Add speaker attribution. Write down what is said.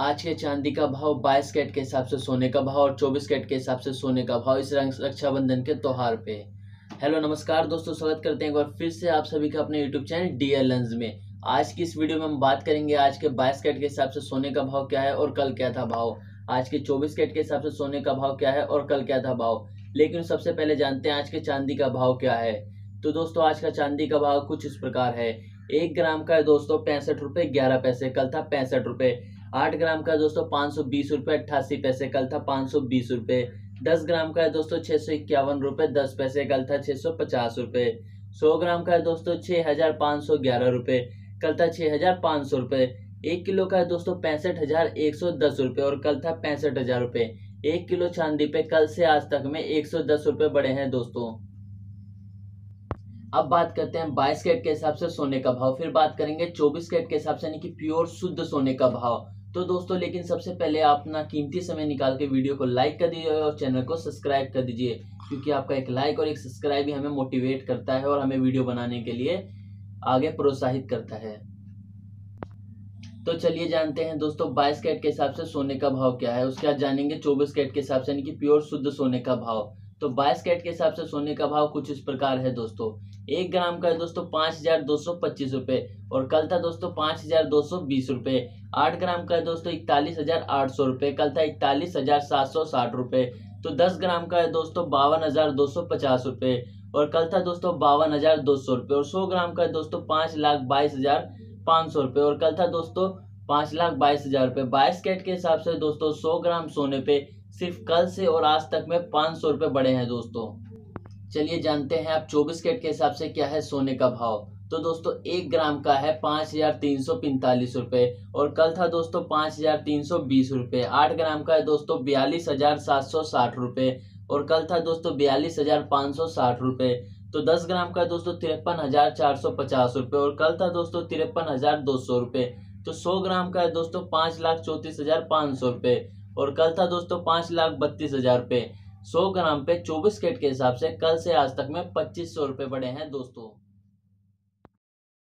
Speaker 1: आज के चांदी का भाव 22 कैट के हिसाब से, सोने का भाव और 24 कैट के हिसाब से सोने का भाव इस रक्षाबंधन के त्योहार पे। हेलो, नमस्कार दोस्तों, स्वागत करते हैं एक बार फिर से आप सभी का अपने यूट्यूब चैनल डी एल में। आज की इस वीडियो में हम बात करेंगे आज के 22 कैट के हिसाब से सोने का भाव क्या है और कल क्या था भाव। आज के 24 कैट के हिसाब से सोने का भाव क्या है और कल क्या था भाव। लेकिन सबसे पहले जानते हैं आज के चांदी का भाव क्या है। तो दोस्तों, आज का चांदी का भाव कुछ इस प्रकार है। एक ग्राम का है दोस्तों, पैंसठ रुपए, ग्यारह पैसे, कल था पैंसठ रुपए। आठ ग्राम का दोस्तों, पाँच सौ बीस रुपए, अट्ठासी पैसे कल था, पाँच सौ बीस रुपए। दस ग्राम का है दोस्तों छः सौ इक्यावन रुपए, दस पैसे कल था छः सौ पचास रुपए। सौ ग्राम का है दोस्तों छः हज़ार पाँच सौ ग्यारह रुपए। कल था छः हज़ार पाँच सौ रुपए। एक किलो का है दोस्तों, पैंसठ हज़ार एक सौ दस रुपए और कल था, पैंसठ हज़ार रुपए। एक किलो चांदी पे कल से आज तक में एक सौ दस रुपये बढ़े हैं दोस्तों। अब बात करते हैं बाईस कैट के हिसाब से सोने का भाव। फिर बात करेंगे चौबीस कैट के हिसाब से, यानी कि प्योर शुद्ध सोने का भाव। तो दोस्तों, लेकिन सबसे पहले आप अपना कीमती समय निकाल के वीडियो को लाइक कर दीजिए और चैनल को सब्सक्राइब कर दीजिए, क्योंकि आपका एक लाइक और एक सब्सक्राइब ही हमें मोटिवेट करता है और हमें वीडियो बनाने के लिए आगे प्रोत्साहित करता है। तो चलिए जानते हैं दोस्तों, बाईस कैट के हिसाब से सोने का भाव क्या है? उसके बाद जानेंगे चौबीस कैट के हिसाब से, यानी कि प्योर शुद्ध सोने का भाव। तो बाईस कैट के हिसाब से सोने का भाव कुछ इस प्रकार है दोस्तों। एक ग्राम का है दोस्तों पाँच हज़ार दो सौ पच्चीस रुपये और कल था दोस्तों पाँच हज़ार दो सौ बीस रुपये। आठ ग्राम का है दोस्तों इकतालीस हज़ार आठ सौ रुपये, कल था इकतालीस हज़ार सात सौ साठ रुपये। तो दस ग्राम का है दोस्तों बावन हज़ार दो सौ पचास रुपये और कल था दोस्तों बावन हज़ार दो सौ रुपये और सौ ग्राम का है दोस्तों पाँच लाख बाईस हज़ार पाँच सौ रुपये और कल था दोस्तों पाँच लाख बाईस हज़ार रुपये। बाईस कैट के हिसाब से दोस्तों सौ ग्राम सोने पे सिर्फ़ कल से और आज तक में पाँच सौ रुपये बढ़े हैं दोस्तों। चलिए जानते हैं आप चौबीस कैट के हिसाब से क्या है सोने का भाव। तो दोस्तों, एक ग्राम का है पाँच हज़ार तीन सौ पैंतालीस रुपये और कल था दोस्तों पाँच हज़ार तीन सौ बीस रुपये। आठ ग्राम का है दोस्तों बयालीस हज़ार सात सौ साठ रुपये और कल था दोस्तों बयालीस हज़ार पाँच सौ साठ रुपये। तो दस ग्राम का दोस्तों तिरपन हज़ार चार सौ पचास रुपये और कल था दोस्तों तिरपन हज़ार दो सौ रुपये। तो सौ ग्राम का है दोस्तों पाँच लाख चौंतीस हज़ार पाँच सौ रुपये और कल था दोस्तों पाँच लाख बत्तीस हज़ार रुपये सौ ग्राम पे चौबीस कैट के हिसाब से कल से आज तक में पच्चीस सौ रुपये बढ़े हैं दोस्तों।